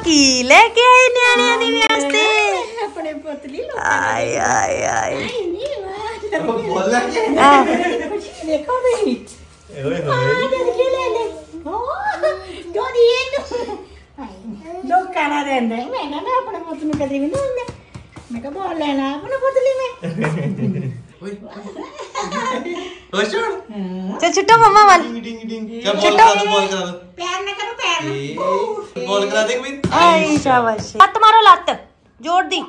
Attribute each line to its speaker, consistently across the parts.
Speaker 1: ਕੀ ਲੈ ਕੇ ਆਏ ਨਿਆਣਿਆਂ ਦੇ ਵਾਸਤੇ
Speaker 2: ਆਪਣੇ ਪੁੱਤਲੀ
Speaker 1: ਆਏ ਆਏ ਆਏ
Speaker 3: ਬੋਲ ਕੇ
Speaker 1: ਆਹ,
Speaker 2: ਦੇਖੋ ਵੀ
Speaker 3: ਓਏ
Speaker 2: ਆ ਜਦ ਕੀ ਲੈ ਲੈ ਹੋ ਦੋਦੀ ਇਹਨੂੰ ਲੋਕਾਂ ਨਾਲ ਰਹਿੰਦਾ ਮੈਂ ਨਾ ਨਾ ਆਪਣੇ ਪੁੱਤ ਨੂੰ ਕਦੀ ਵੀ ਨਾ ਹੁੰਦਾ ਮੈਂ ਕਿਹਾ ਬੋਲ ਲੈਣਾ ਆਪਣੇ ਪੁੱਤਲੀ ਮੈਂ
Speaker 1: ਚੱਲ ਛੁੱਟੋ ਮੰਮਾ ਵੱਲ।
Speaker 3: ਡਿੰਗ ਡਿੰਗ ਡਿੰਗ ਚੱਲ ਬੋਲ ਕਰਾ ਦੋ ਬੋਲ। ਕਰਾ ਦੋ
Speaker 2: ਪਿਆਰ ਨਾ ਕਰੋ ਪਿਆਰ
Speaker 3: ਏ ਬੋਲ ਕਰਾ ਦੇ ਕੋਈ
Speaker 1: ਆਈ ਸ਼ਾਬਾਸ਼। ਲੱਤ ਮਾਰੋ ਲੱਤ ਜੋੜ ਦੀ।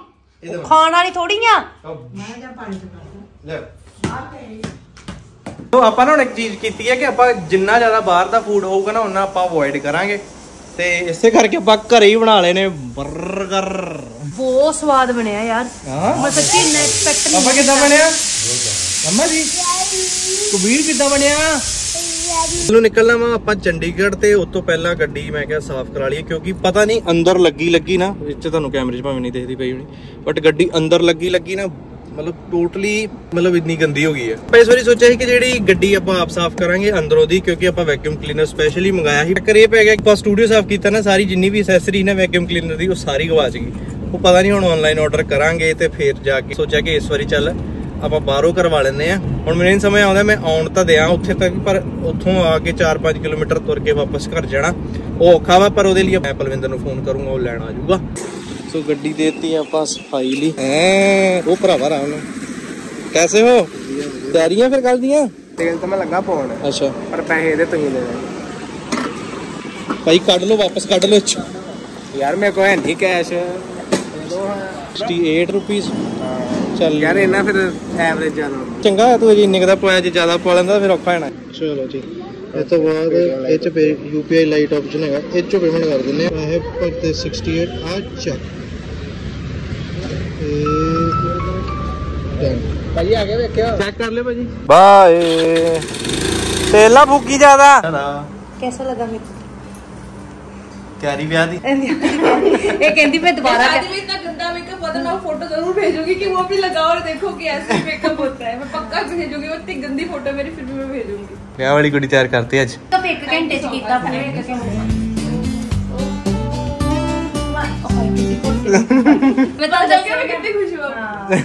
Speaker 1: ਖਾਣ ਵਾਲੀ ਥੋੜੀ ਆ।
Speaker 2: ਮੈਂ ਜਾਂ ਪਾਣੀ ਤੋਂ
Speaker 3: ਲੈ ਉਹ ਆਪਾਂ ਨਾ ਹੁਣ ਇੱਕ ਚੀਜ਼ ਕੀਤੀ ਹੈ ਕਿ ਆਪਾਂ ਜਿੰਨਾ ਜ਼ਿਆਦਾ ਬਾਹਰ ਦਾ ਫੂਡ ਹੋਊਗਾ ਨਾ ਉਹਨਾਂ ਆਪਾਂ ਅਵੋਇਡ ਕਰਾਂਗੇ। ਤੇ ਇਸੇ ਕਰਕੇ ਆਪਾਂ ਘਰੇ ਹੀ ਬਣਾ ਲਏ ਨੇ 버ਗਰ
Speaker 1: ਬਹੁਤ ਸਵਾਦ ਬਣਿਆ ਯਾਰ।
Speaker 3: ਹਾਂ?
Speaker 1: ਮੈਂ ਸੱਚੀ ਇੰਨਾ ਐਕਸਪੈਕਟ ਨਹੀਂ
Speaker 3: ਪਾਪਾ ਕਿੱਦਾਂ ਬਣਿਆ? ਮੰਮਾ ਜੀ ਕਬੀਰ ਕਿੱਦਾਂ ਬਣਿਆ? ਨੂੰ ਨਿਕਲਣਾ ਵਾ ਆਪਾਂ ਚੰਡੀਗੜ੍ਹ ਤੇ ਉਸ ਤੋਂ ਪਹਿਲਾਂ ਗੱਡੀ ਮੈਂ ਕਿਹਾ ਸਾਫ਼ ਕਰਾ ਲਈਏ ਕਿਉਂਕਿ ਪਤਾ ਨਹੀਂ ਅੰਦਰ ਲੱਗੀ ਲੱਗੀ ਨਾ ਵਿੱਚ ਤੁਹਾਨੂੰ ਕੈਮਰੇ 'ਚ ਭਾਵੇਂ ਨਹੀਂ ਦਿਖਦੀ ਪਈ ਹੋਣੀ ਬਟ ਗੱਡੀ ਅੰਦਰ ਲੱਗੀ ਲੱਗੀ ਨਾ ਮਤਲਬ ਟੋਟਲੀ ਮਤਲਬ ਇੰਨੀ ਗੰਦੀ ਹੋ ਗਈ ਹੈ। ਆਪਾਂ ਇਸ ਵਾਰੀ ਸੋਚਿਆ ਸੀ ਕਿ ਜਿਹੜੀ ਗੱਡੀ ਆਪਾਂ ਆਪ ਸਾਫ਼ ਕਰਾਂਗੇ ਅੰਦਰੋਂ ਦੀ, ਕਿਉਂਕਿ ਆਪਾਂ ਵੈਕਿਊਮ ਕਲੀਨਰ ਸਪੈਸ਼ਲੀ ਮੰਗਾਇਆ ਸੀ। ਟੱਕਰ ਇਹ ਪੈ ਗਿਆ ਆਪਾਂ ਸਟੂਡੀਓ ਸਾਫ਼ ਕੀਤਾ ਨਾ, ਸਾਰੀ ਜਿੰਨੀ ਵੀ ਐਕਸੈਸਰੀ ਨਾ ਵੈਕਿਊਮ ਕਲੀਨਰ ਦੀ, ਉਹ ਸਾਰੀ ਗਵਾਚ ਗਈ। ਉਹ ਪਤਾ ਨਹੀਂ ਹੁਣ ਆਨਲਾਈਨ ਆਰਡਰ ਕਰਾਂਗੇ ਤੇ ਫਿਰ ਜਾ ਕੇ ਸੋਚਿਆ ਕਿ ਇਸ ਵਾਰੀ ਚੱਲ ਆਪਾਂ ਬਾਹਰੋਂ ਕਰਵਾ ਲੈਂਦੇ ਆ ਹੁਣ ਮੈਨੂੰ ਸਮਝ ਆਉਂਦਾ, ਮੈਂ ਆਉਣ ਤਾਂ ਦਿਆਂ ਉੱਥੇ ਤੱਕ, ਪਰ ਉੱਥੋਂ ਆ ਕੇ 4-5 ਕਿਲੋਮੀਟਰ ਤੁਰ ਕੇ ਵਾਪਸ ਘਰ ਜਾਣਾ। ਉਹ ਔਖਾ ਵਾ, ਪਰ ਉਹਦੇ ਲਈ ਮੈਂ ਪਲਵਿੰਦਰ ਨੂੰ ਫੋਨ ਕਰੂੰਗਾ, ਉਹ ਲੈਣ ਆ ਜਾਊਗਾ। ਸੋ ਗੱਡੀ ਦੇਤੀ ਆਪਾਂ ਸਫ਼ਾਈ ਲਈ ਐ ਉਹ ਭਰਾਵਾ ਰਾਮ ਨੂੰ ਕੈਸੇ ਹੋ? ਤਿਆਰੀਆਂ ਫਿਰ ਕੱਲ ਦੀਆਂ?
Speaker 4: ਤੇਲ ਤਾਂ ਮੈਂ ਲੱਗਾ ਪਾਉਣ।
Speaker 3: ਅੱਛਾ।
Speaker 4: ਪਰ ਪੈਸੇ ਇਹਦੇ ਤੁਸੀਂ ਦੇ ਦੇਣੇ।
Speaker 3: ਭਾਈ ਕੱਢ ਲਓ ਵਾਪਸ ਕੱਢ ਲਓ
Speaker 4: ਯਾਰ ਮੇਰੇ ਕੋਲ ਹੈ ਨਹੀਂ ਕੈਸ਼
Speaker 3: 68 ਰੁਪੀਸ ਚੱਲ।
Speaker 4: ਯਾਰ ਇਹਨਾਂ ਫਿਰ ਐਵਰੇਜ ਜ਼ਿਆਦਾ
Speaker 3: ਚੰਗਾ ਹੈ ਤੂੰ ਜੀ ਇੰਨੇ ਕਦਾ ਪਾਇਆ ਜੇ ਜ਼ਿਆਦਾ ਪਾ ਲੈਂਦਾ ਫਿਰ ਔਖਾ ਹੋਣਾ। ਚਲੋ ਜੀ। ਇਸ ਤੋਂ ਬਾਅਦ ਇਹ ਚ ਯੂਪੀਆਈ ਲਾਈਟ ਆਪਸ਼ਨ ਹੈਗਾ। ਇਹ ਚੋਂ ਪੇਮੈਂਟ ਕਰ ਦਿੰਦੇ ਆ। ਪੈਸੇ ਪਰ ਤੇ 68 ਆ ਚੱਕ ਇਹ
Speaker 4: ਭਾਈ ਆ ਕੇ ਵੇਖਿਓ
Speaker 3: ਚੈੱਕ ਕਰ ਲਿਓ ਭਾਜੀ ਬਾਏ ਤੇਲ ਨਾ ਫੂਕੀ ਜ਼ਿਆਦਾ
Speaker 1: ਕੈਸਾ ਲੱਗਾ ਮੇਰੇ
Speaker 3: ਤਿਆਰੀ ਵਿਆਹ ਦੀ
Speaker 1: ਇਹ ਕਹਿੰਦੀ ਮੈਂ ਦੁਬਾਰਾ
Speaker 5: शादी में इतना गंदा मेकअप होता है मैं फोटो जरूर भेजूंगी कि वो भी लगाओ और देखो कि ऐसे मेकअप होता है मैं पक्का भेजूंगी वो इतनी गंदी फोटो मेरी फिर भी मैं भेजूंगी
Speaker 3: ਵਿਆਹ ਵਾਲੀ ਕੁੜੀ ਤਿਆਰ ਕਰਤੀ ਅੱਜ
Speaker 1: ਕਪ 1 ਘੰਟੇ ਚ ਕੀਤਾ ਪੂਰੇ 1 ਘੰਟੇ ਮੈਂ ਤਾਂ
Speaker 5: ਦੱਸ ਕੇ ਕਿੰਨੀ ਖੁਸ਼ ਹਾਂ?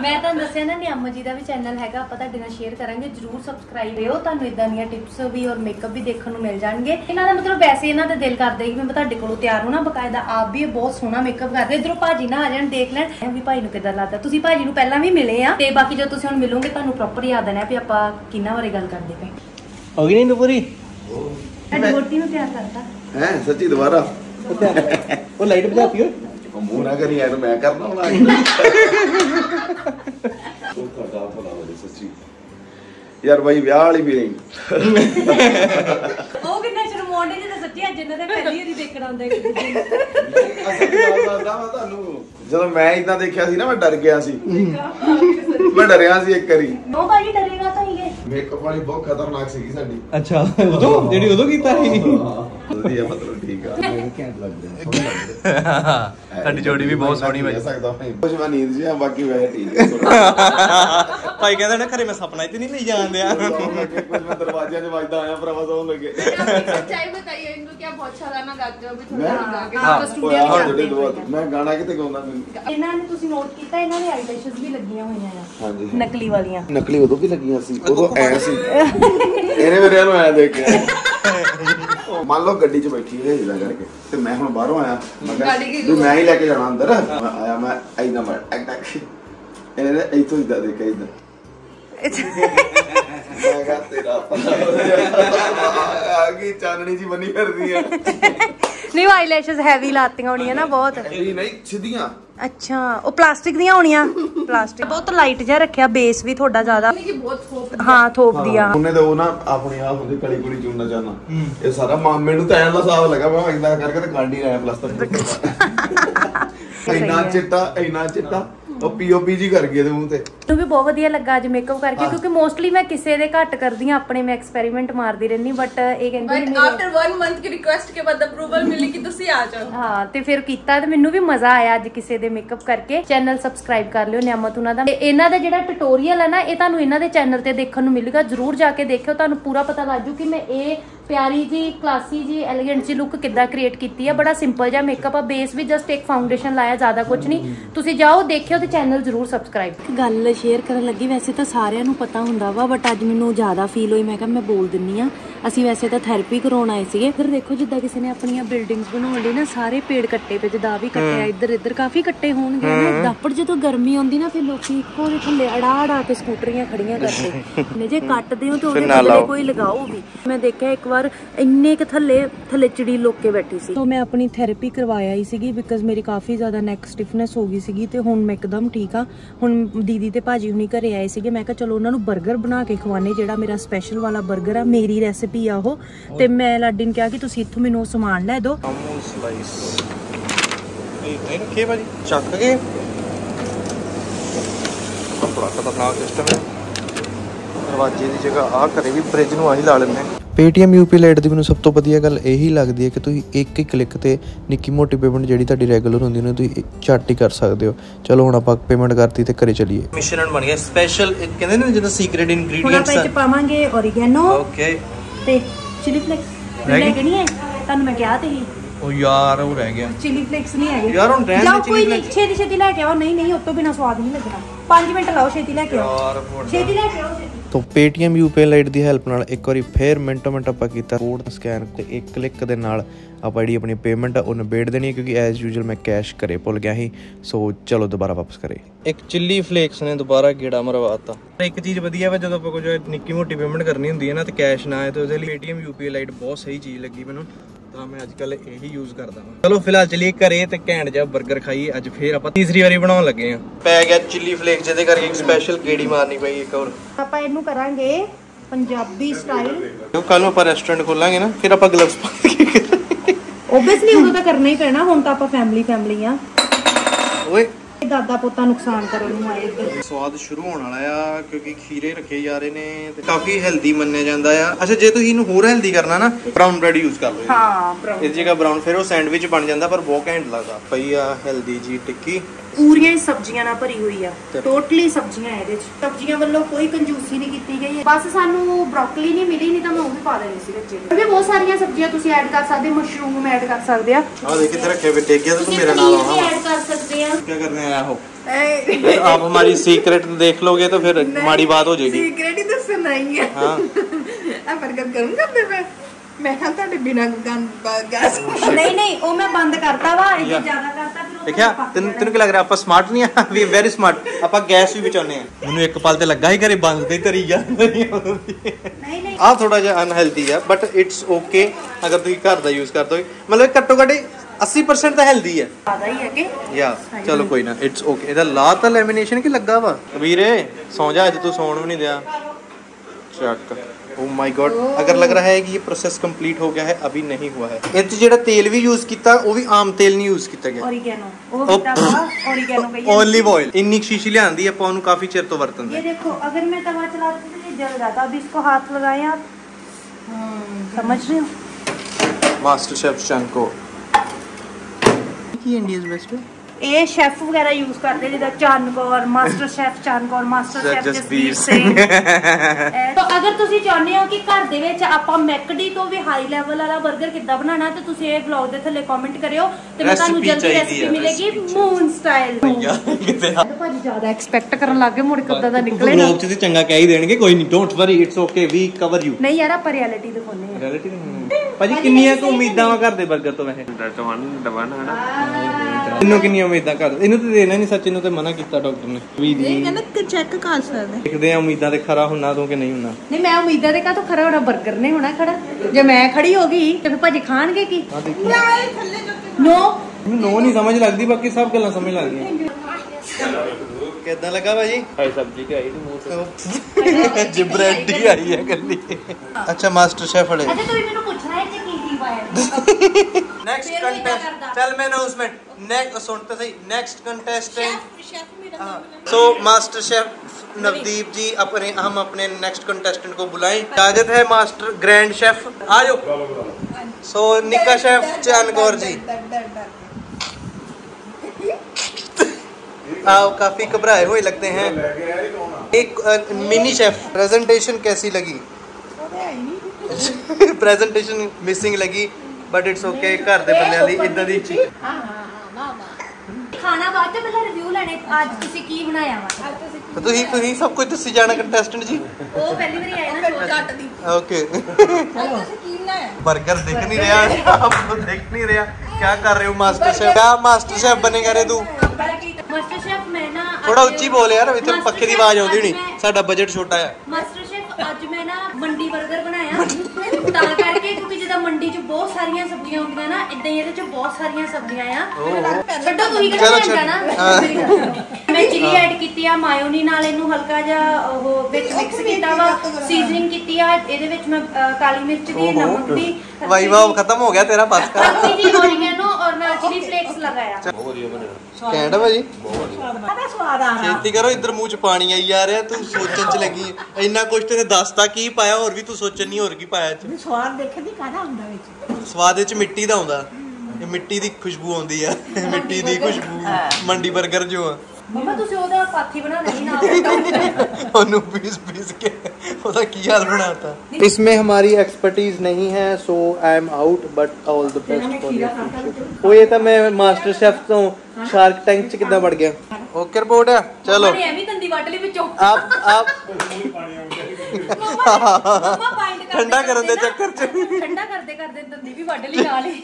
Speaker 1: ਮੈਂ ਤਾਂ ਦੱਸਿਆ ਨਾ ਨਿਆਮੋ ਜੀ ਦਾ ਵੀ ਚੈਨਲ ਹੈਗਾ ਆਪਾਂ ਤੁਹਾਡੇ ਨਾਲ ਸ਼ੇਅਰ ਕਰਾਂਗੇ ਜਰੂਰ ਸਬਸਕ੍ਰਾਈਬ ਕਰਿਓ ਤੁਹਾਨੂੰ ਇਦਾਂ ਦੀਆਂ ਟਿਪਸ ਵੀ ਔਰ ਮੇਕਅਪ ਵੀ ਦੇਖਣ ਨੂੰ ਮਿਲ ਜਾਣਗੇ। ਇਹਨਾਂ ਦਾ ਮਤਲਬ ਵੈਸੇ ਇਹਨਾਂ ਦਾ ਦਿਲ ਕਰਦਾ ਕਿ ਮੈਂ ਤੁਹਾਡੇ ਕੋਲੋਂ ਤਿਆਰ ਹੋਣਾ ਬਕਾਇਦਾ ਆਪ ਵੀ ਬਹੁਤ ਸੋਹਣਾ ਮੇਕਅਪ ਕਰਦੇ ਇਧਰੋਂ ਭਾਜੀ ਨਾ ਆ ਜਾਣ ਦੇਖ ਲੈਣ। ਵੀ ਭਾਈ ਨੂੰ ਕਿਦਾਂ ਲੱਗਦਾ? ਤੁਸੀਂ ਭਾਜੀ ਨੂੰ ਪਹਿਲਾਂ ਵੀ ਮਿਲੇ ਆ ਤੇ ਬਾਕੀ ਜਦੋਂ ਤੁਸੀਂ ਹੁਣ ਮਿਲੋਗੇ ਤੁਹਾਨੂੰ ਪ੍ਰੋਪਰ ਯਾਦ ਆਣਾ ਵੀ ਆਪਾਂ ਕਿੰਨਾ ਬਾਰੇ ਗੱਲ ਕਰਦੇ ਪਏ।
Speaker 3: ਹੋ ਗਈ ਨਹੀਂ ਪੂਰੀ?
Speaker 1: ਅੱਜ ਮੋਟੀ ਨੂੰ ਪਿਆਰ ਕਰਦਾ
Speaker 6: ਹੈ ਸੱਚੀ ਦੁਬਾਰਾ?
Speaker 3: ਉਹ ਲਾਈਟ ਬੁਝਾਤੀ ਓਏ।
Speaker 6: ਉਹ ਮੂੰਹ ਨਾ ਕਰੀ ਐ ਮੈਂ ਕਰਨਾ ਹੁਣ। ਉਹ ਤੁਹਾਡਾ ਭਲਾ ਹੋਵੇ ਸੱਚੀ। ਯਾਰ ਬਾਈ ਵਿਆਹ ਵਾਲੀ ਫੀਲਿੰਗ
Speaker 1: ਉਹ ਕਿੰਨਾ ਸ਼ਰਮਾਉਂਦੇ ਜਦੋਂ ਸੱਚੀ ਅੱਜ ਇਹਨਾਂ ਦੇ ਪਹਿਲੀ ਵਾਰੀ ਦੇਖਣ ਆਉਂਦੇ ਇੱਕ ਦੂਜੇ ਨੂੰ।
Speaker 6: ਤੁਹਾਨੂੰ ਜਦੋਂ ਮੈਂ ਇਦਾਂ ਦੇਖਿਆ ਸੀ ਨਾ ਮੈਂ ਡਰ ਗਿਆ ਸੀ। ਮੈਂ ਡਰਿਆ ਸੀ ਇੱਕ ਵਾਰੀ।
Speaker 1: ਉਹ ਭਾਜੀ ਡਰੇਗਾ ਤਾਂ ਹੀ ਇਹ
Speaker 6: ਮੇਕਅਪ ਵਾਲੀ ਬਹੁਤ ਖਤਰਨਾਕ ਸੀਗੀ ਸਾਡੀ।
Speaker 3: ਅੱਛਾ। ਉਦੋਂ ਜਿਹੜੀ ਉਦੋਂ ਕੀਤਾ ਸੀ।
Speaker 6: ਵਧੀਆ
Speaker 3: ਜੋੜੀ ਵੀ ਬਹੁਤ ਸੋਹਣੀ
Speaker 6: ਬਣ। ਸਕਦਾ ਭਾਈ ਕੁਝ ਮੈਂ ਨੀਂਦ ਜਿਹਾ ਬਾਕੀ ਵੈਸੇ ਠੀਕ
Speaker 3: ਭਾਈ ਕਹਿੰਦਾ ਨਾ ਘਰੇ ਮੈਂ ਸੁਪਨਾ ਇੱਥੇ ਨਹੀਂ ਲਈ
Speaker 6: ਜਾਣ ਦਰਵਾਜ਼ਿਆਂ 'ਚ ਵੱਜਦਾ ਆਇਆ ਭਰਾਵਾ ਸੌਣ ਲੱਗੇ।
Speaker 5: ਸੱਚਾਈ
Speaker 1: ਬਤਾਈਏ
Speaker 5: ਇਹਨੂੰ
Speaker 1: ਕੀ
Speaker 6: ਬਹੁਤ
Speaker 1: ਸਾਰਾ
Speaker 6: ਮੈਂ
Speaker 1: ਗੱਜ
Speaker 6: ਵੀ ਥੋੜਾ
Speaker 1: ਸਟੂਡੀਓ
Speaker 6: ਮੈਂ ਗਾਣਾ ਕਿਤੇ ਗਾਉਂਦਾ ਮੈਨੂੰ
Speaker 1: ਇਹਨਾਂ ਨੇ ਤੁਸੀਂ ਨੋਟ ਕੀਤਾ ਨਕਲੀ ਵਾਲੀਆਂ।
Speaker 6: ਨਕਲੀ ਉਦੋਂ ਵੀ ਲੱਗੀਆਂ ਸੀ ਉਦੋਂ ਐ ਸੀ। ਇਹਨੇ ਮੰਨ ਲਓ ਗੱਡੀ 'ਚ ਬੈਠੀ ਹੈ ਇਦਾਂ ਕਰਕੇ ਤੇ ਮੈਂ ਹੁਣ ਬਾਹਰੋਂ ਆਇਆ ਮੈਂ ਕਿਹਾ
Speaker 5: ਗਾੜੀ ਕੀ
Speaker 6: ਵੀ ਮੈਂ ਹੀ ਲੈ ਕੇ ਜਾਣਾ ਅੰਦਰ। ਮੈਂ ਆਇਆ ਮੈਂ ਐਦਾਂ ਮੈਂ ਐਦਾਂ ਇਹਨੇ ਇੱਥੋਂ ਇਦਾਂ ਦੇਖਿਆ ਇਦਾਂ ਮੈਂ ਕਹਾ ਤੇਰਾ
Speaker 1: ਨਹੀਂ ਆਈਲੈਸ਼ਸ ਹੈਵੀ ਲਾਤੀਆਂ ਹੋਣੀਆਂ ਨਾ ਬਹੁਤ।
Speaker 6: ਇਹ ਨਹੀਂ ਸਿੱਧੀਆਂ।
Speaker 1: ਅੱਛਾ ਉਹ ਪਲਾਸਟਿਕ ਦੀਆਂ ਹੋਣੀਆਂ। ਪਲਾਸਟਿਕ ਬਹੁਤ ਲਾਈਟ ਜਿਹਾ ਰੱਖਿਆ ਬੇਸ ਵੀ ਤੁਹਾਡਾ ਜ਼ਿਆਦਾ। ਹਾਂ ਥੋਪ ਦਿਆ
Speaker 6: ਉਹਨੇ ਤਾਂ ਉਹ ਨਾ ਆਪਣੇ ਆਪ ਉਹਦੇ ਕਲੀ ਕੁਲੀ ਚੁੰਨਾ ਜਾਣਾ। ਇਹ ਸਾਰਾ ਮਾਮੇ ਨੂੰ ਤਾਂ ਦਾ ਸਾਬ ਲੱਗਾ ਮੈਂ ਇਦਾਂ ਕਰਕੇ ਤਾਂ ਕੱਢ ਹੀ ਪਲਾਸਟਿਕ ਇੰਨਾ ਚਿੱਟਾ ਇੰਨਾ ਚਿੱਟਾ। ਉਹ ਪੀਓਪੀ ਜੀ ਕਰ ਗਈ ਇਹਦੇ ਮੂੰਹ ਤੇ
Speaker 1: ਮੈਨੂੰ ਵੀ ਬਹੁਤ ਵਧੀਆ ਲੱਗਾ ਅੱਜ ਮੇਕਅਪ ਕਰਕੇ ਕਿਉਂਕਿ ਮੋਸਟਲੀ ਮੈਂ ਕਿਸੇ ਦੇ ਘੱਟ ਕਰਦੀ ਆ ਆਪਣੇ ਮੈਂ ਐਕਸਪੈਰੀਮੈਂਟ ਮਾਰਦੀ ਰਹਿੰਦੀ ਬਟ ਇਹ ਕਹਿੰਦੇ
Speaker 5: बट
Speaker 1: ਵੀ ਮੇਰੇ-
Speaker 5: आफ्टर वन मंथ की रिक्वेस्ट के बाद अप्रूवल मिली कि तुसी आ जाओ
Speaker 1: ਹਾਂ ਤੇ ਫਿਰ ਕੀਤਾ ਤੇ ਮੈਨੂੰ ਵੀ ਮਜ਼ਾ ਆਇਆ ਅੱਜ ਕਿਸੇ ਦੇ ਮੇਕਅਪ ਕਰਕੇ ਚੈਨਲ ਸਬਸਕ੍ਰਾਈਬ ਕਰ ਲਿਓ ਨਿਆਮਤ ਉਹਨਾਂ ਦਾ ਤੇ ਇਹਨਾਂ ਦਾ ਜਿਹੜਾ ਟਿਊਟੋਰੀਅਲ ਹੈ ਨਾ ਇਹ ਤੁਹਾਨੂੰ ਇਹਨਾਂ ਦੇ ਚੈਨਲ ਤੇ ਦੇਖਣ ਨੂੰ ਮਿਲੇਗਾ ਜਰੂਰ ਜਾ ਕੇ ਦੇਖਿਓ ਤੁਹਾਨੂੰ ਪੂਰਾ ਪਤਾ ਲੱਗ ਜੂ ਕਿ ਮੈਂ ਇਹ ਪਿਆਰੀ ਜੀ ਕਲਾਸੀ ਜੀ ਐਲੀਗੈਂਟ ਜੀ ਲੁੱਕ ਕਿੱਦਾਂ ਕ੍ਰੀਏਟ ਕੀਤੀ ਹੈ ਬੜਾ ਸਿੰਪਲ ਜਿਹਾ ਮੇਕਅਪ ਆ ਬੇਸ ਵੀ ਜਸਟ ਇੱਕ ਫਾਊਂਡੇਸ਼ਨ ਲਾਇਆ ਜ਼ਿਆਦਾ ਕੁਝ ਨਹੀਂ। ਤੁਸੀਂ ਜਾਓ ਦੇਖਿਓ ਤੇ ਚੈਨਲ ਜ਼ਰੂਰ ਸਬਸਕ੍ਰਾਈਬ ਗੱਲ ਸ਼ੇਅਰ ਕਰਨ ਲੱਗੀ ਵੈਸੇ ਤਾਂ ਸਾਰਿਆਂ ਨੂੰ ਪਤਾ ਹੁੰਦਾ ਵਾ ਬਟ ਅੱਜ ਮੈਨੂੰ ਜ਼ਿਆਦਾ ਫੀਲ ਹੋਈ ਮੈਂ ਕਿਹਾ ਮੈਂ ਬੋਲ ਦਿੰਨੀ ਆ। ਅਸੀਂ ਵੈਸੇ ਤਾਂ ਥੈਰੇਪੀ ਕਰਾਉਣ ਆਏ ਸੀਗੇ। ਫਿਰ ਦੇਖੋ ਜਿੱਦਾਂ ਕਿਸੇ ਨੇ ਆਪਣੀਆਂ ਬਿਲਡਿੰਗਸ ਬਣਾਉਣ ਲਈ ਨਾ ਸਾਰੇ ਪੇੜ ਕੱਟੇ ਪਏ ਜਿੱਦਾਂ ਵੀ ਕੱਟਿਆ ਇੱਧਰ ਇੱਧਰ ਕਾਫੀ ਕੱਟੇ ਹੋਣਗੇ ਨਾ। ਦਾਪੜ ਜਦੋਂ ਗਰਮੀ ਆਉਂਦੀ ਨਾ ਫਿਰ ਲੋਕੀ ਇੱਕੋ ਦੇ ਥੱਲੇ ਅੜਾ ਅੜਾ ਕੇ ਸਕੂਟਰੀਆਂ ਖੜੀਆਂ ਕਰਦੇ। ਨੇ ਜੇ ਕੱਟਦੇ ਹੋ ਤਾਂ ਉਹਦੇ ਬਦਲੇ ਕੋਈ ਲਗਾਓ ਵੀ। ਮੈਂ ਦੇਖਿਆ ਇੱਕ ਵਾਰ ਇੰਨੇ ਕੁ ਥੱਲੇ ਥੱਲੇ ਚਿੜੀ ਲੋਕ ਕੇ ਬੈਠੀ ਸੀ। ਤੋਂ ਮੈਂ ਆਪਣੀ ਥੈਰੇਪੀ ਕਰਵਾਇਆ ਹੀ ਸੀਗੀ ਬਿਕਾਜ਼ ਮੇਰੀ ਕਾਫੀ ਜ਼ਿਆਦਾ ਨੈਕ ਸਟਿਫਨੈਸ ਹੋ ਗਈ ਸੀਗੀ ਤੇ ਹੁਣ ਮੈਂ ਇੱਕਦਮ ਠੀਕ ਆ ਹੁਣ ਦੀਦੀ ਤੇ ਭਾਜੀ ਹੁਣੀ ਘਰੇ ਆਏ ਸੀਗੇ ਮੈਂ ਕਿਹਾ ਚਲੋ ਉਹਨਾਂ ਨੂੰ 버ਗਰ ਬਣਾ ਕੇ ਖਵਾਣੇ ਜਿਹੜਾ ਮੇਰਾ ਸਪੈਸ਼ਲ ਵਾਲਾ 버ਗਰ ਆ ਮੇਰੀ ਰੈਸਿਪੀ ਆ ਉਹ। ਤੇ ਮੈਂ ਲਾਡੀ ਨੂੰ ਕਿਹਾ ਕਿ ਤੁਸੀਂ ਇੱਥੋਂ ਮੈਨੂੰ ਉਹ ਸਮਾਨ ਲੈ ਦਿਓ।
Speaker 3: ਅਮੂਲ ਸਲਾਈਸ ਇਹ ਨਹੀਂ ਰੱਖੇ ਭਾਜੀ ਚੱਕ ਕੇ। ਬੜਾ ਖਤਰਨਾਕ ਸਿਸਟਮ ਹੈ। ਦਰਵਾਜ਼ੇ ਦੀ ਜਗ੍ਹਾ ਆ ਘਰੇ ਵੀ ਫ੍ਰਿਜ ਨੂੰ ਆਹੀ ਲਾ ਲੈਂਦੇ Paytm UPI ਲਾਈਟ ਦੀ ਮੈਨੂੰ ਸਭ ਤੋਂ ਵਧੀਆ ਗੱਲ ਇਹੀ ਲੱਗਦੀ ਹੈ ਕਿ ਤੁਸੀਂ ਇੱਕ ਹੀ ਕਲਿੱਕ ਤੇ ਨਿੱਕੀ ਮੋਟੀ ਪੇਮੈਂਟ ਜਿਹੜੀ ਤੁਹਾਡੀ ਰੈਗੂਲਰ ਹੁੰਦੀ ਉਹਨੂੰ ਤੁਸੀਂ ਝੱਟ ਹੀ ਕਰ ਸਕਦੇ ਹੋ। ਚਲੋ ਹੁਣ ਆਪਾਂ ਪੇਮੈਂਟ ਕਰਤੀ ਤੇ ਘਰੇ ਚਲੀਏ। ਮਿਸ਼ਰਣ ਬਣ ਗਿਆ। ਸਪੈਸ਼ਲ ਕਹਿੰਦੇ ਨੇ ਜਿਹਦਾ ਸੀਕ੍ਰੀਟ
Speaker 1: ਹੁਣ
Speaker 3: ਇੰਗਰੀਡੀਐਂਟਸ
Speaker 1: ਆਪਾਂ ਇਹ ਪਾਵਾਂਗੇ ਓਰੀਗੈਨੋ
Speaker 3: ਓਕੇ
Speaker 1: ਤੇ ਚਿਲੀ ਫਲੇਕਸ
Speaker 3: ਰਹਿ
Speaker 1: ਲੈ
Speaker 3: ਗਈ?
Speaker 1: ਕੇ ਨਹੀਂ ਹੈ? ਤੁਹਾਨੂੰ ਮੈਂ ਕਿਹਾ ਤੇ ਹੀ
Speaker 3: ਉਹ ਯਾਰ ਉਹ ਰਹਿ ਗਿਆ।
Speaker 1: ਚਿਲੀ ਫਲੇਕਸ ਨਹੀਂ ਹੈਗੇ।
Speaker 3: ਯਾਰ ਹੁਣ ਰਹਿਣ ਦੇ
Speaker 1: ਨਹੀਂ
Speaker 3: flakes।
Speaker 1: ਛੇਤੀ ਛੇਤੀ ਲੈ ਕੇ ਆਓ। ਨਹੀਂ ਨਹੀਂ ਉਸ ਤੋਂ ਬਿਨਾ ਸਵਾਦ ਨਹੀਂ ਲੱਗਣਾ। 5 ਮਿੰਟ ਲਾਓ ਛੇਤੀ ਲੈ ਕੇ ਆਓ। ਛੇਤੀ ਲੈ ਕੇ ਆਓ
Speaker 3: ਤੋਂ Paytm UPI ਲਾਈਟ ਦੀ ਹੈਲਪ ਨਾਲ ਇੱਕ ਵਾਰੀ ਫੇਰ ਮਿੰਟੋ ਮਿੰਟ ਆਪਾਂ ਕੀਤਾ ਕੋਡ ਸਕੈਨ ਤੇ ਇੱਕ ਕਲਿੱਕ ਦੇ ਨਾਲ ਆਪਾਂ ਜਿਹੜੀ ਆਪਣੀ ਪੇਮੈਂਟ ਆ ਉਹ ਨਿਬੇੜ ਦੇਣੀ ਹੈ ਕਿਉਂਕਿ ਐਜ਼ ਯੂਜੂਅਲ ਮੈਂ ਕੈਸ਼ ਘਰੇ ਭੁੱਲ ਗਿਆ ਸੀ। ਸੋ ਚਲੋ ਦੁਬਾਰਾ ਵਾਪਸ ਕਰੇ ਇੱਕ ਚਿੱਲੀ ਫਲੇਕਸ ਨੇ ਦੁਬਾਰਾ ਗੇੜਾ ਮਰਵਾਤਾ। ਇੱਕ ਚੀਜ਼ ਵਧੀਆ ਵਾ ਜਦੋਂ ਆਪਾਂ ਕੋਈ ਨਿੱਕੀ ਮੋਟੀ ਪੇਮੈਂਟ ਕਰਨੀ ਹੁੰਦੀ ਹੈ ਨਾ ਤੇ ਕੈਸ਼ ਨਾ ਆਏ ਤੇ ਉਹਦੇ ਲਈ Paytm UPI ਲਾਈਟ ਬਹੁਤ ਸਹੀ ਚੀਜ਼ ਲੱਗੀ ਮੈਨੂੰ। ਤਾਂ ਮੈਂ ਅੱਜ ਕੱਲ ਇਹੀ ਯੂਜ਼ ਕਰਦਾ ਹਾਂ ਚਲੋ ਫਿਲਹਾਲ ਚਲੀਏ ਘਰੇ ਤੇ ਘੈਂਟ ਜਿਹਾ 버ਗਰ ਖਾਈਏ ਅੱਜ ਫੇਰ ਆਪਾਂ ਤੀਸਰੀ ਵਾਰੀ ਬਣਾਉਣ ਲੱਗੇ ਆ। ਪੈ ਗਿਆ ਚਿੱਲੀ ਫਲੇਕ ਜਿਹਦੇ ਕਰਕੇ ਇੱਕ ਸਪੈਸ਼ਲ ਗੇੜੀ ਮਾਰਨੀ ਪਈ ਇੱਕ ਹੋਰ।
Speaker 1: ਆਪਾਂ ਇਹਨੂੰ ਕਰਾਂਗੇ ਪੰਜਾਬੀ ਸਟਾਈਲ
Speaker 3: ਕਿਉਂ ਕੱਲ ਆਪਾਂ ਰੈਸਟੋਰੈਂਟ ਖੋਲਾਂਗੇ ਨਾ ਫਿਰ ਆਪਾਂ ਗਲਵਸ ਪਾ ਕੇ।
Speaker 1: ਓਬਵੀਅਸਲੀ ਉਦੋਂ ਤਾਂ ਕਰਨਾ ਹੀ ਪੈਣਾ ਹੁਣ ਤਾਂ ਆਪਾਂ ਫੈਮਿਲੀ ਫੈਮਿਲੀ ਆ।
Speaker 3: ਓਏ
Speaker 1: ਦਾਦਾ ਪੋਤਾ ਨੁਕਸਾਨ ਕਰਨ ਨੂੰ ਆਏ ਇੱਧਰ।
Speaker 3: ਸਵਾਦ ਸ਼ੁਰੂ ਹੋਣ ਵਾਲਾ ਆ ਕਿਉਂਕਿ ਖੀਰੇ ਰੱਖੇ ਜਾ ਰਹੇ ਨੇ ਤੇ ਕਾਫੀ ਹੈਲਦੀ ਮੰਨਿਆ ਜਾਂਦਾ ਆ। ਅੱਛਾ ਜੇ ਤੁਸੀਂ ਇਹਨੂੰ ਹੋਰ ਹੈਲਦੀ ਕਰਨਾ ਨਾ ਬ੍ਰਾਊਨ ਬ੍ਰੈਡ ਯੂਜ਼ ਕਰ ਲਓ।
Speaker 1: ਹਾਂ ਬਰਾਊਨ
Speaker 3: ਇਸ ਜਗ੍ਹਾ ਬ੍ਰਾਊਨ ਫਿਰ ਉਹ ਸੈਂਡਵਿਚ ਬਣ ਜਾਂਦਾ ਪਰ ਬਹੁਤ ਘੈਂਟ ਲੱਗਦਾ। ਪਈ ਆ ਹੈਲਦੀ ਜੀ ਟਿੱਕੀ।
Speaker 1: ਪੂਰੀਆਂ ਹੀ ਸਬਜ਼ੀਆਂ ਨਾਲ ਭਰੀ ਹੋਈ ਆ। ਟੋਟਲੀ ਸਬਜ਼ੀਆਂ ਇਹਦੇ ਚ। ਸਬਜ਼ੀਆਂ ਵੱਲੋਂ ਕੋਈ ਕੰਜੂਸੀ ਨਹੀਂ ਕੀਤੀ ਗਈ ਬਸ ਸਾਨੂੰ ਬ੍ਰੋਕਲੀ ਨਹੀਂ ਮਿਲੀ ਨਹੀਂ ਤਾਂ ਮੈਂ ਉਹ ਵੀ ਪਾ ਦੇਣੀ ਸੀ ਵਿੱਚ। ਵੀ ਬਹੁਤ ਸਾਰੀਆਂ ਸਬਜ਼ੀਆਂ ਤੁਸੀਂ ਐਡ ਕਰ ਸਕਦੇ ਮਸ਼ਰੂਮ ਐਡ ਕਰ ਸਕਦੇ ਆ।
Speaker 3: ਆ ਦੇਖ ਇੱਥੇ ਰੱਖਿਆ ਵੀ ਟੇਕਿਆ ਤਾਂ ਮੇਰਾ
Speaker 1: ਨਾਮ
Speaker 3: ਆਉਣਾ
Speaker 1: ਐਡ ਕਰ ਸਕਦੇ ਆ।
Speaker 3: ਕੀ ਕਰਨੇ ਆ ਉਹ आप हमारी सीक्रेट देख लोगे तो फिर हमारी बात हो जाएगी
Speaker 2: सीक्रेट ही तो सुनाई
Speaker 3: है
Speaker 2: हाँ हरकत करूंगा मैं ਮੈਂ ਹਾਂ ਤੁਹਾਡੇ ਬਿਨਾਂ ਗੰਦ ਗੈਸ
Speaker 1: ਨਹੀਂ ਨਹੀਂ ਉਹ ਮੈਂ ਬੰਦ ਕਰਤਾ ਵਾ ਇਹ ਜ਼ਿਆਦਾ ਕਰਤਾ।
Speaker 3: ਦੇਖਿਆ? ਤੈਨੂੰ
Speaker 1: ਜਾਣਾ।
Speaker 3: ਤੈਨੂੰ ਕੀ ਲੱਗ ਰਿਹਾ? ਆਪਾਂ ਸਮਾਰਟ ਨਹੀਂ ਆ? ਵੀ ਵੈਰੀ ਸਮਾਰਟ ਆਪਾਂ ਗੈਸ ਵੀ ਬਚਾਉਨੇ ਆ। ਮੈਨੂੰ ਇੱਕ ਪਲ ਤੇ ਲੱਗਾ ਹੀ ਘਰੇ ਬੰਦ ਤੇ ਤਰੀ ਜਾਂਦੀ
Speaker 1: ਨਹੀਂ ਨਹੀਂ।
Speaker 3: ਆ ਥੋੜਾ ਜਿਹਾ ਅਨਹੈਲਦੀ ਆ ਬਟ ਇਟਸ ਓਕੇ ਅਗਰ ਤੁਸੀਂ ਘਰ ਦਾ ਯੂਜ਼ ਕਰਦੇ ਹੋ ਮਤਲਬ ਘੱਟੋ ਘੱਟ ਇਹ 80% ਤਾਂ ਹੈਲਦੀ ਹੈ
Speaker 1: ਜ਼ਿਆਦਾ ਹੀ ਹੈ ਕਿ?
Speaker 3: ਯਾ ਚਲੋ ਕੋਈ ਨਾ ਇਟਸ ਓਕੇ ਇਹਦਾ ਲਾ ਤਾਂ ਲੈਮੀਨੇਸ਼ਨ ਕਿ ਲੱਗਾ ਵਾ? ਵੀਰੇ ਸੌ ਜਾ ਅੱਜ ਤੂੰ ਸੌਣ ਵੀ ਨਹੀਂ ਦਿਆ। ਚੱਕ। ਓ ਮਾਈ ਗॉड ਅਗਰ ਲੱਗ ਰਿਹਾ ਹੈ ਕਿ ਇਹ ਪ੍ਰੋਸੈਸ ਕੰਪਲੀਟ ਹੋ ਗਿਆ ਹੈ ਅਭੀ ਨਹੀਂ ਹੁਆ ਹੈ। ਇਹ ਤੇ ਜਿਹੜਾ ਤੇਲ ਵੀ ਯੂਜ਼ ਕੀਤਾ ਉਹ ਵੀ ਆਮ ਤੇਲ ਨਹੀਂ ਯੂਜ਼ ਕੀਤਾ ਗਿਆ।
Speaker 1: ਔਰੀਗੈਨੋ
Speaker 3: ਉਹ
Speaker 1: ਕੀਤਾ ਵਾ ਔਰੀਗੈਨੋ ਭਈਆ
Speaker 3: ਓਲੀਵ ਆਇਲ ਇੰਨੀ ਸ਼ੀਸ਼ੀ ਲਿਆਂਦੀ ਆਪਾਂ ਉਹਨੂੰ ਕਾਫੀ ਚਿਰ ਤੋਂ ਵਰਤਦੇ
Speaker 1: ਇਹ ਦੇਖੋ ਅਗਰ ਮੈਂ ਤਵਾ ਚਲਾਤੀ ਤਾਂ ਇਹ ਜਲ ਜਾਤਾ ਅਬ ਇਸਕੋ ਹੱਥ ਲਗਾਏ ਆਪ। ਸਮਝ ਰਹੇ ਹੋ?
Speaker 3: ਮਾਸਟਰ ਸ਼ੈਫ ਸ਼ੰਕੋ ਕੀ। ਇੰਡੀਆਜ਼ ਬੈਸਟ ਹੈ
Speaker 1: ਇਹ ਸ਼ੈਫ ਵਗੈਰਾ ਯੂਜ਼ ਕਰਦੇ ਜਿੱਦਾਂ Chankaur master chef Chankaur
Speaker 3: master
Speaker 1: chef Jasbir Singh. ਤਾਂ ਅਗਰ ਤੁਸੀਂ ਚਾਹੁੰਦੇ ਹੋ ਕਿ ਘਰ ਦੇ ਵਿੱਚ ਆਪਾਂ ਮੈਕਡੀ ਤੋਂ ਵੀ ਹਾਈ ਲੈਵਲ ਵਾਲਾ 버ਗਰ ਕਿੱਦਾਂ ਬਣਾਉਣਾ ਤੇ ਤੁਸੀਂ ਇਹ ਵਲੌਗ ਦੇ ਥੱਲੇ ਕਮੈਂਟ ਕਰਿਓ ਤੇ ਮੈਂ ਤੁਹਾਨੂੰ ਜਲਦੀ ਰੈਸਿਪੀ
Speaker 3: ਹੈ,
Speaker 1: ਮਿਲੇਗੀ ਮੂਨ ਸਟਾਈਲ ਭਾਜੀ ਜ਼ਿਆਦਾ ਐਕਸਪੈਕਟ ਕਰਨ ਲੱਗ ਗਏ ਮੁੜ ਕਿੱਦਾਂ ਦਾ ਨਿਕਲੇ ਨਾ।
Speaker 3: ਵਲੌਗ ਚ ਤੇ ਚੰਗਾ ਕਹਿ ਹੀ ਦੇਣਗੇ ਕੋਈ ਨਹੀਂ don't worry it's okay we cover you
Speaker 1: ਨਹੀਂ ਯਾਰ ਆਪਾਂ ਰਿਐਲਿਟੀ ਦਿਖਾਉਂਦੇ ਆ
Speaker 3: ਰਿਐਲਿਟੀ ਭਾਜੀ ਕਿੰਨੀਆਂ ਕੁ ਉਮੀਦਾਂ ਵਾ ਘਰ ਦੇ 버ਗਰ ਤੋਂ ਵੈਸੇ? ਇਹਨੂੰ ਕਿੰਨੀਆਂ ਕਰ ਇਹਨੂੰ ਤੇ ਦੇਣਾ ਨਹੀਂ ਸੱਚ ਇਹਨੂੰ ਤੇ ਮਨਾ ਕੀਤਾ ਡਾਕਟਰ ਨੇ। ਵੀ
Speaker 2: ਇਹ ਕਹਿੰਦਾ ਚੈੱਕ ਕਰ ਸਕਦੇ
Speaker 3: ਦੇਖਦੇ ਆ ਉਮੀਦਾਂ ਤੇ ਖਰਾ ਹੁੰਨਾ ਤੂੰ ਕਿ ਨਹੀਂ ਹੁੰਨਾ
Speaker 1: ਨਹੀਂ ਮੈਂ ਉਮੀਦਾਂ ਦੇ ਕਾ ਤੋਂ ਖੜਾ ਹੋਣਾ? 버ਗਰ ਨੇ ਹੋਣਾ ਖੜਾ ਜੇ ਮੈਂ ਖੜੀ ਹੋ ਗਈ ਤੇ ਫਿਰ ਭਾਜੀ ਖਾਣਗੇ ਕੀ? ਨੋ
Speaker 3: ਮੈਨੂੰ ਨੋ ਨਹੀਂ ਸਮਝ ਲੱਗਦੀ ਬਾਕੀ ਸਭ ਗੱਲਾਂ ਸਮਝ ਲੱਗਦੀਆਂ ਕਿੱਦਾਂ ਲੱਗਾ ਭਾਜੀ?
Speaker 4: ਹਾਈ ਸਬਜ਼ੀ ਕਿ ਆਈ ਤੇ ਮੂੰਹ ਤੇ।
Speaker 3: ਜੀ ਬ੍ਰੈਡ ਹੀ ਆਈ ਹੈ ਕੱਲੀ ਅੱਛਾ ਮਾਸਟਰ ਸ਼ੈਫ ਵਾਲੇ
Speaker 1: ਅੱਛਾ ਤੁਸੀਂ ਮੈਨੂੰ ਪੁੱਛਣਾ ਹੈ
Speaker 3: नेक्स्ट
Speaker 1: कंटेस्ट
Speaker 3: चल मैं अनाउंसमेंट नेक्स्ट सुन तो सही next contestant so master chef Navdeep ji अपने हम अपने नेक्स्ट कंटेस्टेंट को बुलाएँ। स्वागत है मास्टर ग्रैंड शेफ आ जाओ सो निका शेफ चैन कौर जी। आप काफ़ी घबराए हुए लगते हैं। एक मिनी शेफ प्रेजेंटेशन कैसी लगी? प्रेजेंटेशन मिसिंग लगी। ਬਟ ਇਟਸ ਓਕੇ ਘਰ ਦੇ ਬੰਦਿਆਂ ਦੀ ਇਦਾਂ ਦੀ ਚੀਜ਼।
Speaker 1: ਖਾਣਾ ਬਾਅਦ ਚ ਪਹਿਲਾਂ ਰਿਵਿਊ ਲੈਣੇ ਅੱਜ ਤੁਸੀਂ ਕੀ ਬਣਾਇਆ ਵਾ?
Speaker 3: ਤੁਸੀਂ ਤੁਸੀਂ ਸਭ ਕੁਝ ਦੱਸੀ ਜਾਣਾ ਕੰਟੈਸਟੈਂਟ ਜੀ।
Speaker 1: ਉਹ ਪਹਿਲੀ ਵਾਰੀ ਆਇਆ ਨਾ
Speaker 5: ਦੀ
Speaker 3: ਓਕੇ।
Speaker 5: ਤੁਸੀਂ ਕੀ ਬਣਾਇਆ?
Speaker 3: 버ਗਰ ਦਿਖ ਨਹੀਂ ਰਿਹਾ। ਆਪ ਦਿਖ ਨਹੀਂ ਰਿਹਾ। ਕੀ ਕਰ ਰਹੇ ਹੋ ਮਾਸਟਰ ਸ਼ੈਫ ਕਿਆ ਮਾਸਟਰ ਸ਼ੈਫ ਬਣੇਗਾ ਰੇ ਤੂੰ?
Speaker 1: ਮਾਸਟਰ ਸ਼ੈਫ ਮੈਂ ਨਾ
Speaker 3: ਥੋੜਾ ਉੱਚੀ ਬੋਲ ਯਾਰ ਇੱਥੇ ਪੱਖੇ ਦੀ ਆਵਾਜ਼ ਆਉਂਦੀ
Speaker 1: ਮੈਂ-
Speaker 3: ਸਾਡਾ ਬਜਟ ਛੋਟਾ ਆ।
Speaker 1: ਮਾਸਟਰ ਸ਼ੈਫ ਅੱਜ ਮੈਂ ਨਾ ਮੰਡੀ ਬਹੁਤ ਸਾਰੀਆਂ ਸਬਜ਼ੀਆਂ ਹੁੰਦੀਆਂ ਨਾ ਇਦਾਂ ਹੀ ਇਹਦੇ 'ਚ ਬਹੁਤ ਸਾਰੀਆਂ ਸਬਜ਼ੀਆਂ ਆ। ਛੱਡੋ ਤੁਸੀਂ ਕਿਹੜਾ ਗੱਲ ਸੁਣੋ। ਮੈਂ ਚਿਲੀ ਐਡ ਕੀਤੀ ਆ ਮਾਇਓਨੀ ਨਾਲ ਇਹਨੂੰ ਹਲਕਾ ਜਿਹਾ ਉਹ ਵਿੱਚ ਮਿਕਸ ਕੀਤਾ ਵਾ ਸੀਜ਼ਨਿੰਗ ਕੀਤੀ ਆ ਇਹਦੇ ਵਿੱਚ ਮੈਂ ਕਾਲੀ ਮਿਰਚ ਦੀ ਨਮਕ ਦੀ
Speaker 3: ਵਾਈ ਵਾਹ ਖਤਮ ਹੋ ਗਿਆ ਤੇਰਾ ਬਸ ਕਰ
Speaker 1: ਹਲਕੀ ਜੀ ਓਰੀਗੈਨੋ ਔਰ ਨਾਲ ਚਿਲੀ ਫਲੇਕਸ ਲਗਾਇਆ।
Speaker 3: ਕੈਂਡ ਭਾਜੀ
Speaker 2: ਬੜਾ ਸਵਾਦ ਆ। ਰਿਹਾ
Speaker 3: ਛੇਤੀ ਕਰੋ ਇੱਧਰ ਮੂੰਹ ਚ ਪਾਣੀ ਆਈ ਜਾ ਰਿਹਾ ਤੂੰ ਸੋਚਣ ਚ ਲੱਗੀ ਹੈ। ਇੰਨਾ ਕੁਝ ਤੈਨੇ ਦੱਸਤਾ ਕੀ ਪਾਇਆ ਹੋਰ ਵੀ ਤੂੰ ਸੋਚਣ ਨਹੀਂ ਹੋਰ ਕੀ ਪਾਇਆ ਇਹ ਚ
Speaker 2: ਵੀ ਸਵਾਦ ਦੇਖਣ ਦੀ ਕਾਹਦਾ ਹੁੰਦਾ ਵਿੱਚ?
Speaker 3: ਸਵਾਦ ਇਹ ਚ ਮਿੱਟੀ ਦਾ ਆਉਂਦਾ ਇਹ ਮਿੱਟੀ ਦੀ ਖੁਸ਼ਬੂ ਆਉਂਦੀ ਆ। ਮਿੱਟੀ ਦੀ ਖੁਸ਼ਬੂ। ਮੰਡੀ 버ਗਰ ਜੋ ਆ।
Speaker 1: ਮਮਾ ਤੁਸੀਂ ਉਹਦਾ ਪਾਥੀ ਬਣਾ ਲੈਣੀ ਨਾਲ
Speaker 3: ਉਹਨੂੰ ਪੀਸ ਪੀਸ ਕੇ ਉਹਦਾ ਕੀ ਹਾਲ ਬਣਾਤਾ इसमें हमारी एक्सपर्टीज नहीं है so I am out but all the best for your future ਉਹ ਇਹ ਤਾਂ ਮੈਂ ਮਾਸਟਰ ਸ਼ੈਫ ਤੋਂ ਸ਼ਾਰਕ ਟੈਂਕ ਚ ਕਿੱਦਾਂ ਵੜ ਗਿਆ ਓਕੇ ਰਿਪੋਰਟ ਆ ਚਲੋ
Speaker 1: ਮਮਾ ਨੇ ਐਵੇਂ ਦੰਦੀ ਵੱਟ ਲਈ ਵਿੱਚੋਂ
Speaker 3: ਆਪ ਆਪ
Speaker 1: ਮਮਾ ਬਾਈਂਡ ਕਰਦੇ
Speaker 3: ਠੰਡਾ ਕਰਨ ਦੇ
Speaker 1: ਕਰਦੇ
Speaker 3: ਚੱਕਰ ਚ
Speaker 1: ਨਾ, ਠੰਡਾ ਕਰਦੇ ਕਰਦੇ ਦੰਦੀ ਵੀ ਵੱਢ ਲਈ ਨਾਲ ਹੀ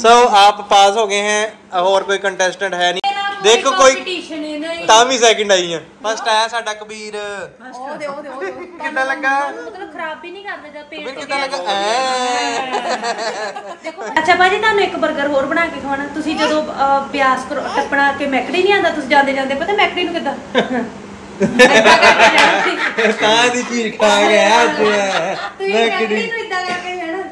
Speaker 3: ਸੋ ਆਪ ਪਾਸ ਹੋ ਗਏ हैं और कोई कंटेस्टेंट है नहीं ਦੇਖੋ ਕੋਈ
Speaker 1: ਕੰਪੀਟੀਸ਼ਨ ਹੀ ਨਹੀਂ
Speaker 3: ਤਾਂ ਵੀ ਸੈਕਿੰਡ ਆਈ ਆ। ਫਸਟ ਆਇਆ ਸਾਡਾ ਕਬੀਰ।
Speaker 1: ਉਹ ਦੇ ਉਹ ਦੇ ਉਹ ਦੇ।
Speaker 3: ਕਿੱਦਾਂ ਲੱਗਾ?
Speaker 1: ਮਤਲਬ ਖਰਾਬ ਵੀ ਨਹੀਂ ਕਰਦੇ ਜਦ ਪੇਟ
Speaker 3: ਕਬੀਰ
Speaker 1: ਤੋਂ
Speaker 3: ਕਿੱਦਾਂ। ਲੱਗਾ? ਐ।
Speaker 1: ਦੇਖੋ ਅੱਛਾ ਭਾਜੀ ਤੁਹਾਨੂੰ ਇੱਕ 버ਗਰ ਹੋਰ ਬਣਾ ਕੇ ਖਵਾਣਾ ਤੁਸੀਂ ਜਦੋਂ ਕਰੋ ਟੱਪਣਾ ਕਿ ਮੈਕੜੀ ਨਹੀਂ ਆਂਦਾ ਤੁਸੀਂ ਜਾਂਦੇ ਜਾਂਦੇ ਪਤਾ ਮੈਕੜੀ ਨੂੰ ਕਿੱਦਾਂ।
Speaker 3: ਕਾਂ ਦੀ ਚੀਜ਼ ਖਾ ਗਿਆ ਅੱਜ।
Speaker 1: ਮੈਕੜੀ ਨੂੰ ਇਦਾਂ ਕਰਕੇ ਜਾਣਾ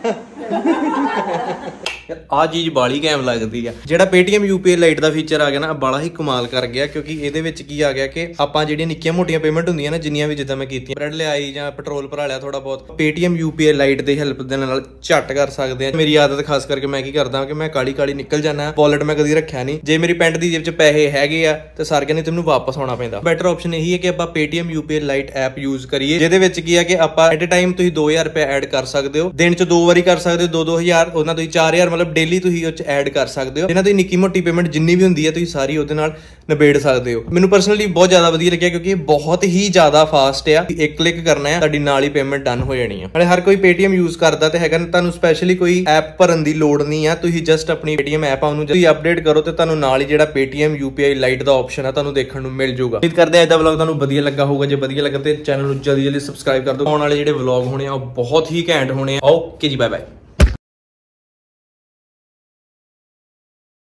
Speaker 3: ਆ ਚੀਜ਼ ਬਾਲੀ ਕੈਮ ਲੱਗਦੀ ਆ। ਜਿਹੜਾ Paytm UPI ਲਾਈਟ ਦਾ ਫੀਚਰ ਆ ਗਿਆ ਨਾ ਬਾਲਾ ਹੀ ਕਮਾਲ ਕਰ ਗਿਆ, ਕਿਉਂਕਿ ਇਹਦੇ ਵਿੱਚ ਕੀ ਆ ਗਿਆ ਕਿ ਆਪਾਂ ਜਿਹੜੀਆਂ ਨਿੱਕੀਆਂ ਮੋਟੀਆਂ ਪੇਮੈਂਟ ਹੁੰਦੀਆਂ ਨਾ, ਜਿੰਨੀਆਂ ਵੀ ਜਿੱਦਾਂ ਮੈਂ ਕੀਤੀਆਂ ਬ੍ਰੈਡ ਲਿਆਈ ਜਾਂ ਪੈਟਰੋਲ ਭਰਾ ਲਿਆ ਥੋੜਾ ਬਹੁਤ, Paytm UPI ਲਾਈਟ ਦੇ ਹੈਲਪ ਦੇ ਨਾਲ ਝੱਟ ਕਰ ਸਕਦੇ ਆ। ਮੇਰੀ ਆਦਤ ਖਾਸ ਕਰਕੇ ਮੈਂ ਕੀ ਕਰਦਾ ਕਿ ਮੈਂ ਕਾਲੀ ਕਾਲੀ ਨਿਕਲ ਜਾਣਾ ਵਾਲਟ ਮੈਂ ਕਦੀ ਰੱਖਿਆ ਨਹੀਂ। ਜੇ ਮੇਰੀ ਪੈਂਟ ਦੀ ਜੇਬ 'ਚ ਪੈਸੇ ਹੈਗੇ ਆ, ਤੇ ਸਾਰਿਆਂ ਕਹਿੰਦੇ ਤੈਨੂੰ ਵਾਪਸ ਆਉਣਾ ਪੈਂਦਾ। ਬੈਟਰ ਆਪਸ਼ਨ ਇਹੀ ਹੈ ਕਿ ਆਪਾਂ Paytm UPI lite app use ਕਰੀਏ, ਜਿਹਦੇ ਵਿੱਚ ਕੀ ਆ ਕਿ ਆਪਾਂ ਐਟ ਅ ਟਾਈਮ ਤੁਸੀਂ 2000 ਰੁਪਏ ਐਡ ਕਰ ਸਕਦੇ ਹੋ, ਦਿਨ 'ਚ ਦੋ ਵਾਰੀ ਕਰ ਸਕਦੇ ਹੋ 2-2000 ਉਹਨਾਂ ਤੁਸੀਂ 4000 ਮਤਲਬ ਡੇਲੀ ਤੁਸੀਂ ਉਹ 'ਚ ਐਡ ਕਰ ਸਕਦੇ ਹੋ। ਇਹਨਾਂ ਦੀ ਨਿੱਕੀ ਮੋਟੀ ਪੇਮੈਂਟ ਜਿੰਨੀ ਵੀ ਹੁੰਦੀ ਹੈ, ਤੁਸੀਂ ਸਾਰੀ ਉਹਦੇ ਨਾਲ ਨਿਬੇੜ ਸਕਦੇ ਹੋ। ਮੈਨੂੰ ਪਰਸਨਲੀ ਬਹੁਤ ਜ਼ਿਆਦਾ ਵਧੀਆ ਲੱਗਿਆ ਕਿਉਂਕਿ ਇਹ ਬਹੁਤ ਹੀ ਜ਼ਿਆਦਾ ਫਾਸਟ ਆ। ਇੱਕ ਕਲਿੱਕ ਕਰਨਾ ਹੈ, ਤੁਹਾਡੀ ਨਾਲ ਹੀ ਪੇਮੈਂਟ ਡਨ ਹੋ ਜਾਣੀ ਹੈ। ਨਾਲੇ ਹਰ ਕੋਈ Paytm ਯੂਜ਼ ਕਰਦਾ ਤੇ ਹੈਗਾ ਤੁਹਾਨੂੰ ਸਪੈਸ਼ਲੀ ਕੋਈ ਐਪ ਭਰਨ ਦੀ ਲੋੜ ਨਹੀਂ ਆ। ਤੁਸੀਂ ਜਸਟ ਆਪਣੀ Paytm ਐਪ ਆ, ਉਹਨੂੰ ਤੁਸੀਂ ਅਪਡੇਟ ਕਰੋ ਤੇ ਤੁਹਾਨੂੰ ਨਾਲ ਹੀ ਜਿਹੜਾ Paytm UPI ਲਾਈਟ ਦਾ ਆਪਸ਼ਨ ਆ, ਤੁਹਾਨੂੰ ਦੇਖਣ ਨੂੰ ਮਿਲ ਜਾਊਗਾ। ਉਮੀਦ ਕਰਦੇ ਆ ਇਹਦਾ ਵਲੌਗ ਤੁਹਾਨੂੰ ਵਧੀਆ ਲੱਗਾ ਹੋਊਗਾ। ਜੇ ਵਧੀਆ ਲੱਗਾ ਤੇ ਚੈਨਲ ਨੂੰ ਜਲਦੀ ਜਲਦੀ ਸਬਸਕ੍ਰਾਈਬ ਕਰ ਦਿਓ। ਆਉਣ ਵਾਲੇ ਜਿਹੜੇ ਵਲੌਗ ਹੋਣੇ ਆ, ਉਹ ਬਹੁਤ ਹੀ ਘੈਂਟ ਹੋਣੇ ਆ। ਓਕੇ ਜੀ ਬਾਏ ਬਾਏ